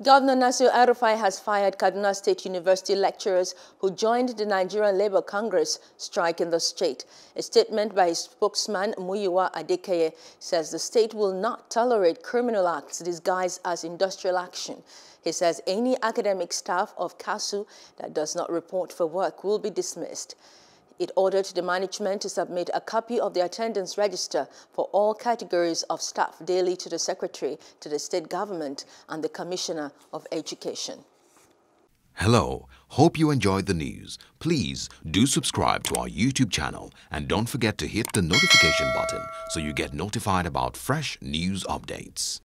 Governor Nasir El-Rufai has fired Kaduna State University lecturers who joined the Nigerian Labour Congress strike in the state. A statement by his spokesman, Muyiwa Adekeye, says the state will not tolerate criminal acts disguised as industrial action. He says any academic staff of KASU that does not report for work will be dismissed. It ordered the management to submit a copy of the attendance register for all categories of staff daily to the Secretary, to the State Government, and the Commissioner of Education. Hello, hope you enjoyed the news. Please do subscribe to our YouTube channel and don't forget to hit the notification button so you get notified about fresh news updates.